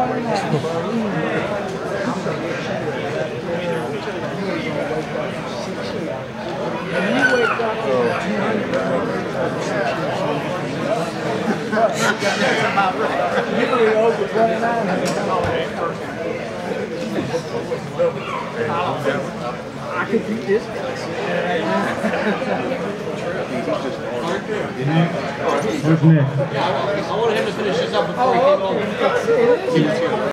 I could beat this guy. Where's Nick? Obrigado he came